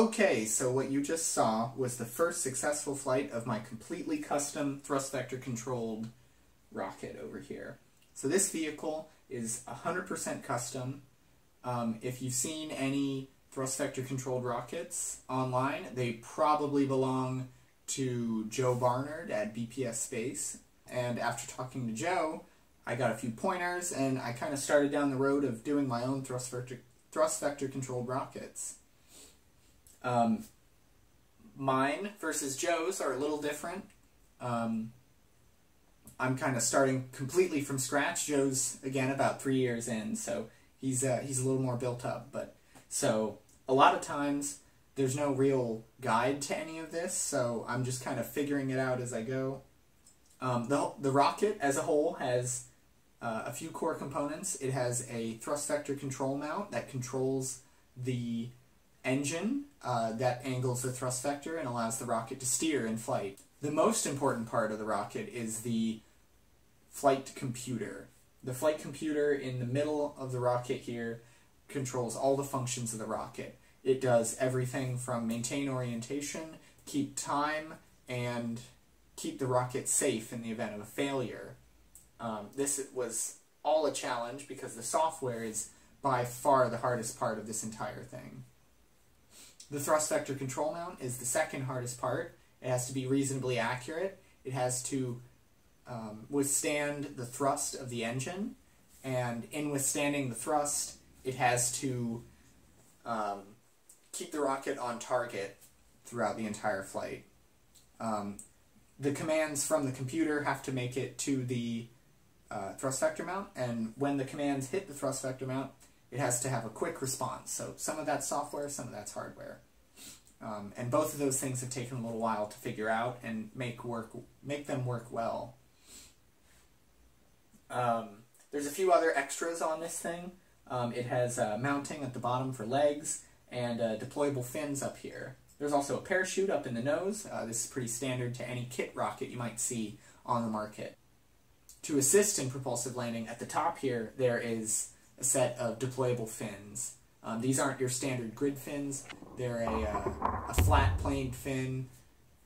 Okay, so what you just saw was the first successful flight of my completely custom thrust vector controlled rocket over here. So this vehicle is 100% custom. Um, if you've seen any thrust vector controlled rockets online, they probably belong to Joe Barnard at BPS Space. And after talking to Joe, I got a few pointers and I kind of started down the road of doing my own thrust vector, thrust vector controlled rockets. Um, mine versus Joe's are a little different. Um, I'm kind of starting completely from scratch. Joe's again about three years in, so he's uh, he's a little more built up. But so a lot of times there's no real guide to any of this, so I'm just kind of figuring it out as I go. Um, the the rocket as a whole has uh, a few core components. It has a thrust vector control mount that controls the engine uh, that angles the thrust vector and allows the rocket to steer in flight. The most important part of the rocket is the flight computer. The flight computer in the middle of the rocket here controls all the functions of the rocket. It does everything from maintain orientation, keep time, and keep the rocket safe in the event of a failure. Um, this was all a challenge because the software is by far the hardest part of this entire thing. The thrust vector control mount is the second hardest part. It has to be reasonably accurate. It has to um, withstand the thrust of the engine, and in withstanding the thrust, it has to um, keep the rocket on target throughout the entire flight. Um, the commands from the computer have to make it to the uh, thrust vector mount, and when the commands hit the thrust vector mount, it has to have a quick response. So some of that's software, some of that's hardware. Um, and both of those things have taken a little while to figure out and make work make them work well. Um, there's a few other extras on this thing. Um, it has mounting at the bottom for legs and uh, deployable fins up here. There's also a parachute up in the nose. Uh, this is pretty standard to any kit rocket you might see on the market. To assist in propulsive landing, at the top here there is a set of deployable fins. Um, these aren't your standard grid fins. They're a, uh, a flat planed fin,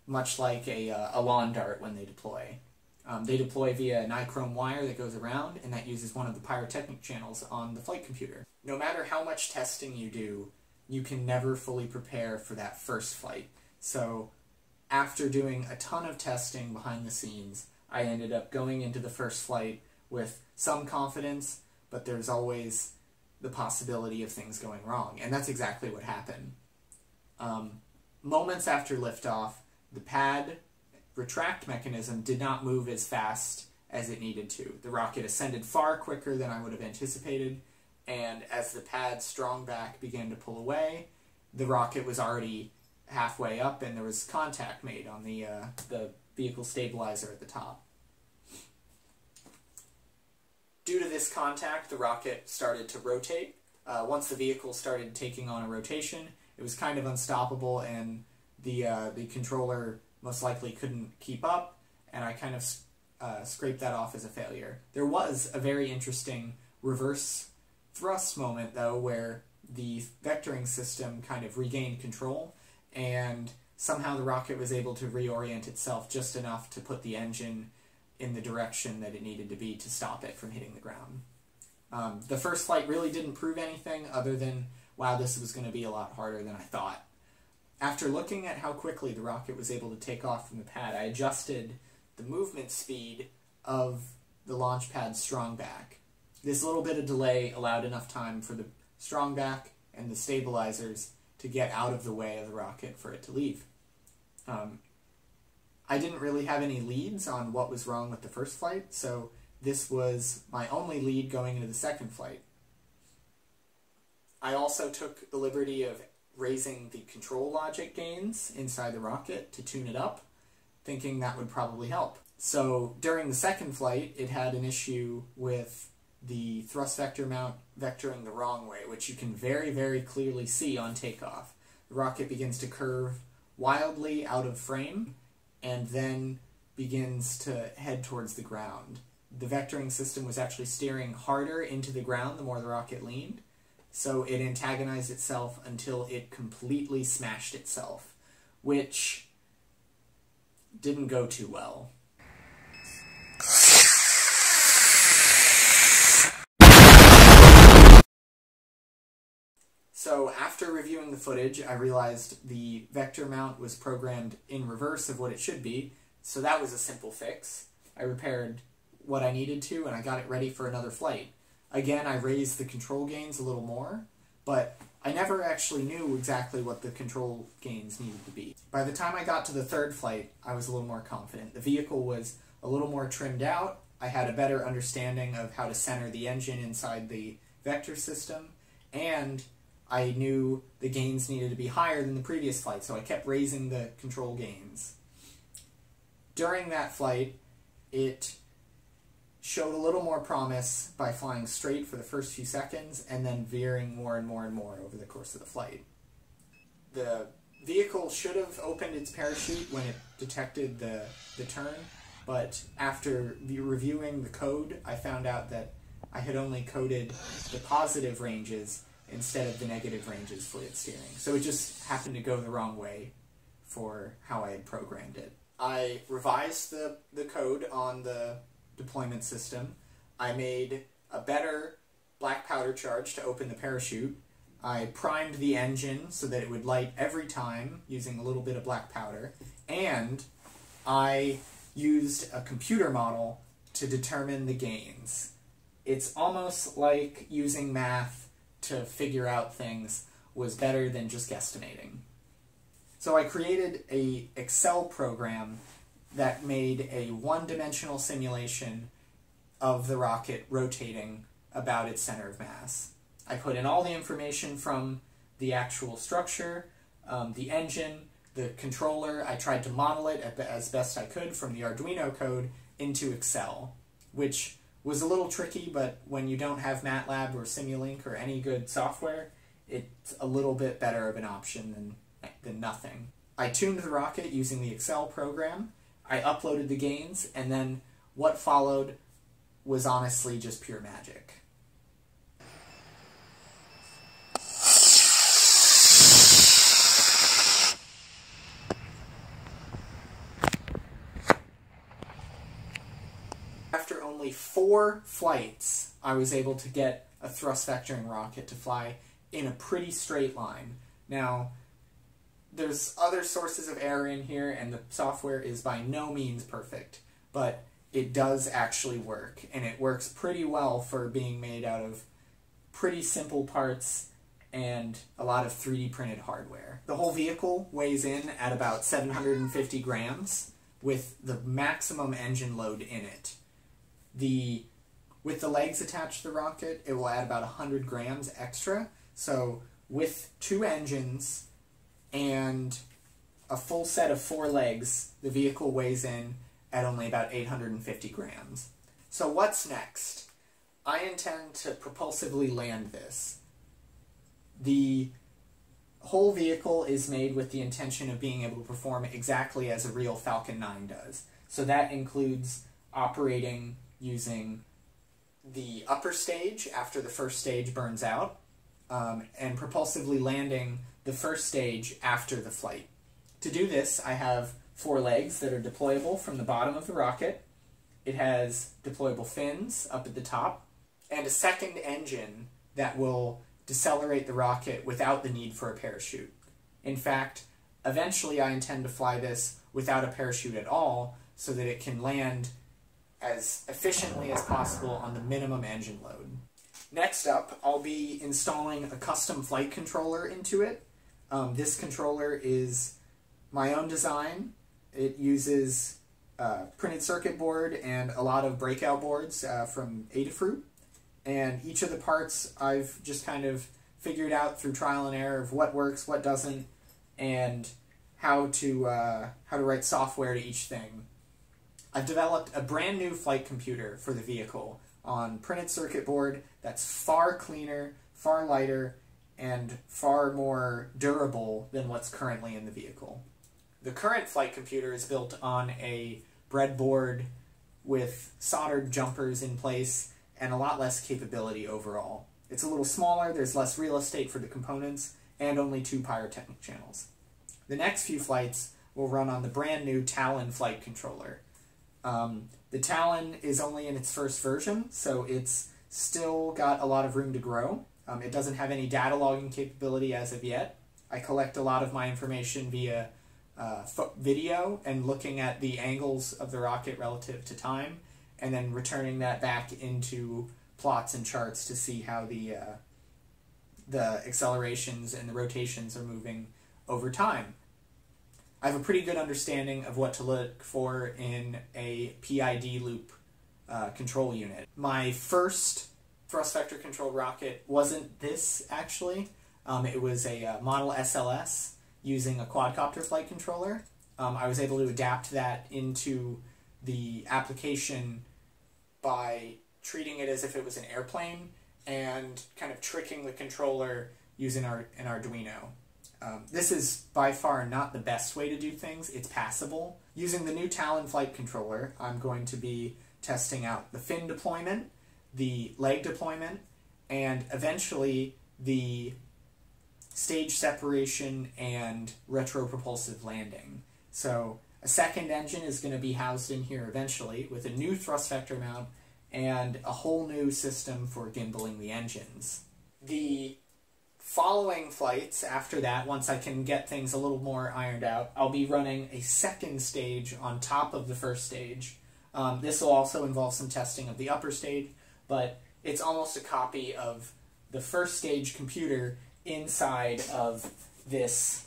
much like a, uh, a lawn dart when they deploy. Um, they deploy via a nichrome wire that goes around, and that uses one of the pyrotechnic channels on the flight computer. No matter how much testing you do, you can never fully prepare for that first flight. So, after doing a ton of testing behind the scenes, I ended up going into the first flight with some confidence, but there's always the possibility of things going wrong. And that's exactly what happened. Um, moments after liftoff, the pad retract mechanism did not move as fast as it needed to. The rocket ascended far quicker than I would have anticipated, and as the pad's strong back began to pull away, the rocket was already halfway up and there was contact made on the, uh, the vehicle stabilizer at the top. Due to this contact, the rocket started to rotate. Uh, once the vehicle started taking on a rotation, it was kind of unstoppable, and the uh, the controller most likely couldn't keep up, and I kind of uh, scraped that off as a failure. There was a very interesting reverse thrust moment, though, where the vectoring system kind of regained control, and somehow the rocket was able to reorient itself just enough to put the engine in the direction that it needed to be to stop it from hitting the ground. Um, the first flight really didn't prove anything other than, wow, this was going to be a lot harder than I thought. After looking at how quickly the rocket was able to take off from the pad, I adjusted the movement speed of the launch pad's strong back. This little bit of delay allowed enough time for the strong back and the stabilizers to get out of the way of the rocket for it to leave. Um, I didn't really have any leads on what was wrong with the first flight, so this was my only lead going into the second flight. I also took the liberty of raising the control logic gains inside the rocket to tune it up, thinking that would probably help. So during the second flight, it had an issue with the thrust vector mount vectoring the wrong way, which you can very, very clearly see on takeoff. The rocket begins to curve wildly out of frame and then begins to head towards the ground. The vectoring system was actually steering harder into the ground the more the rocket leaned, so it antagonized itself until it completely smashed itself, which didn't go too well. So after reviewing the footage, I realized the vector mount was programmed in reverse of what it should be, so that was a simple fix. I repaired what I needed to, and I got it ready for another flight. Again, I raised the control gains a little more, but I never actually knew exactly what the control gains needed to be. By the time I got to the third flight, I was a little more confident. The vehicle was a little more trimmed out. I had a better understanding of how to center the engine inside the vector system, and I knew the gains needed to be higher than the previous flight, so I kept raising the control gains. During that flight, it showed a little more promise by flying straight for the first few seconds and then veering more and more and more over the course of the flight. The vehicle should have opened its parachute when it detected the, the turn, but after reviewing the code, I found out that I had only coded the positive ranges instead of the negative ranges for its steering. So it just happened to go the wrong way for how I had programmed it. I revised the, the code on the deployment system. I made a better black powder charge to open the parachute. I primed the engine so that it would light every time using a little bit of black powder. And I used a computer model to determine the gains. It's almost like using math to figure out things was better than just guesstimating. So I created a Excel program that made a one-dimensional simulation of the rocket rotating about its center of mass. I put in all the information from the actual structure, um, the engine, the controller. I tried to model it as best I could from the Arduino code into Excel, which was a little tricky, but when you don't have MATLAB or Simulink or any good software, it's a little bit better of an option than, than nothing. I tuned the rocket using the Excel program, I uploaded the gains, and then what followed was honestly just pure magic. Only four flights, I was able to get a thrust vectoring rocket to fly in a pretty straight line. Now, there's other sources of error in here, and the software is by no means perfect, but it does actually work, and it works pretty well for being made out of pretty simple parts and a lot of 3D printed hardware. The whole vehicle weighs in at about 750 grams with the maximum engine load in it. The with the legs attached to the rocket, it will add about 100 grams extra. So with two engines and a full set of four legs, the vehicle weighs in at only about 850 grams. So what's next? I intend to propulsively land this. The whole vehicle is made with the intention of being able to perform exactly as a real Falcon 9 does. So that includes operating using the upper stage after the first stage burns out, um, and propulsively landing the first stage after the flight. To do this, I have four legs that are deployable from the bottom of the rocket. It has deployable fins up at the top, and a second engine that will decelerate the rocket without the need for a parachute. In fact, eventually I intend to fly this without a parachute at all so that it can land as efficiently as possible on the minimum engine load. Next up, I'll be installing a custom flight controller into it. Um, this controller is my own design. It uses uh, printed circuit board and a lot of breakout boards uh, from Adafruit. And each of the parts I've just kind of figured out through trial and error of what works, what doesn't, and how to uh, how to write software to each thing. I've developed a brand new flight computer for the vehicle on printed circuit board that's far cleaner, far lighter, and far more durable than what's currently in the vehicle. The current flight computer is built on a breadboard with soldered jumpers in place and a lot less capability overall. It's a little smaller, there's less real estate for the components, and only two pyrotechnic channels. The next few flights will run on the brand new Talon flight controller. Um, the Talon is only in its first version, so it's still got a lot of room to grow. Um, it doesn't have any data logging capability as of yet. I collect a lot of my information via uh, video and looking at the angles of the rocket relative to time, and then returning that back into plots and charts to see how the uh, the accelerations and the rotations are moving over time. I have a pretty good understanding of what to look for in a PID loop uh, control unit. My first thrust vector control rocket wasn't this actually. Um, it was a uh, model SLS using a quadcopter flight controller. Um, I was able to adapt that into the application by treating it as if it was an airplane and kind of tricking the controller using our, an Arduino. Um, this is by far not the best way to do things. It's passable. Using the new Talon flight controller, I'm going to be testing out the fin deployment, the leg deployment, and eventually the stage separation and retropropulsive landing. So a second engine is going to be housed in here eventually with a new thrust vector mount and a whole new system for gimbaling the engines. The following flights after that, once I can get things a little more ironed out, I'll be running a second stage on top of the first stage. Um, this will also involve some testing of the upper stage, but it's almost a copy of the first stage computer inside of this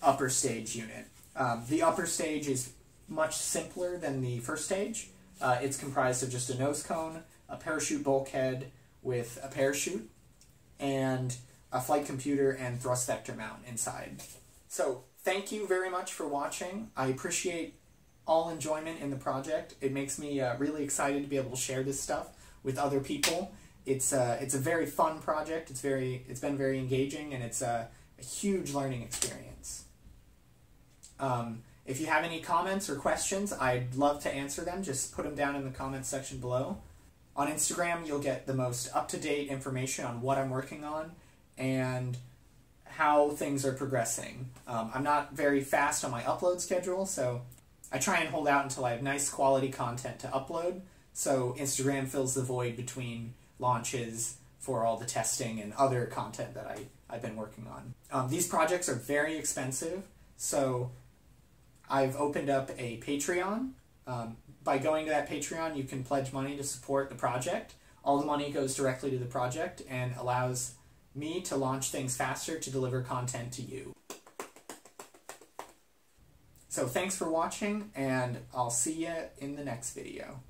upper stage unit. Um, the upper stage is much simpler than the first stage. Uh, it's comprised of just a nose cone, a parachute bulkhead with a parachute, and a flight computer and thrust vector mount inside. So thank you very much for watching. I appreciate all enjoyment in the project. It makes me uh, really excited to be able to share this stuff with other people it's uh, it's a very fun project. It's very it's been very engaging and it's a, a huge learning experience. Um, if you have any comments or questions, I'd love to answer them. Just put them down in the comments section below. On Instagram, you'll get the most up-to-date information on what I'm working on and how things are progressing. Um, I'm not very fast on my upload schedule, so I try and hold out until I have nice quality content to upload. So Instagram fills the void between launches for all the testing and other content that I, I've been working on. Um, these projects are very expensive, so I've opened up a Patreon. Um, by going to that Patreon, you can pledge money to support the project. All the money goes directly to the project and allows me to launch things faster to deliver content to you. So thanks for watching, and I'll see you in the next video.